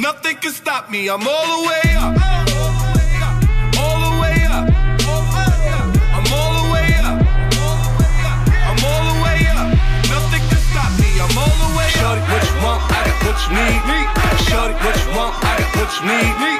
Nothing can stop me. I'm all the way up. All the way up. All the way up. All the way up. I'm all the way up. I'm all the way up. Nothing can stop me. I'm all the way up. Shorty, what you want? I got what you need. Shorty, what you want? I got what you need.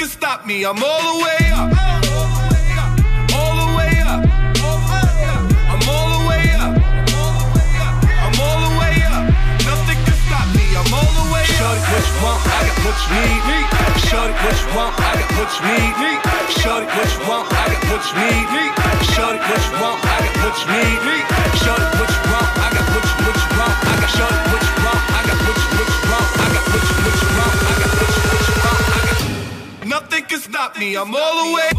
Can stop me. I'm all the way up. All the way up. I'm all the way up. I'm all the way up. Nothing can stop me. I'm all the way up. Shorty, what you want? I got what you need. Shorty, what you want? I got what you need. Shorty, what you want? I got what you need. Shorty, what you want? I got what you need. Shorty, what you want? I Nothing can stop me. I'm all the way.